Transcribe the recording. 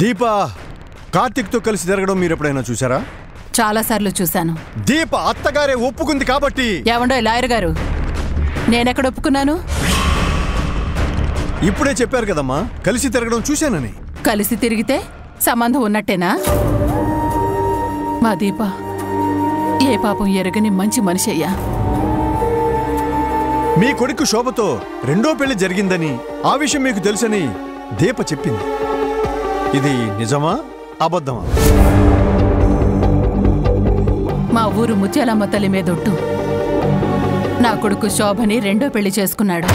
దీప కార్తిక్తో కలిసి తిరగడం మీరు ఎప్పుడైనా చూసారా చాలాసార్లు చూశాను. దీప అత్తగారే ఒప్పుకుంది కాబట్టి. ఏమండో లాయర్ గారు? నేనెక్కడ ఒప్పుకున్నాను? ఇప్పుడే చెప్పారు కదమ్మా కలిసి తిరగడం చూశానని. కలిసి తిరిగితే సంబంధం ఉన్నట్టేనా? మా దీప ఏ పాపం ఎరగని మంచి మనిషి అయ్యా. మీ కొడుకు శోభతో రెండో పెళ్ళి జరిగిందని ఆ విషయం మీకు తెలుసని దీప చెప్పింది. ఇది నిజమా? అబద్ధమా? మా ఊరు ముత్యాలమ్మ తల్లి మీదొట్టు నా కొడుకు శోభని రెండో పెళ్ళి చేసుకున్నాడు.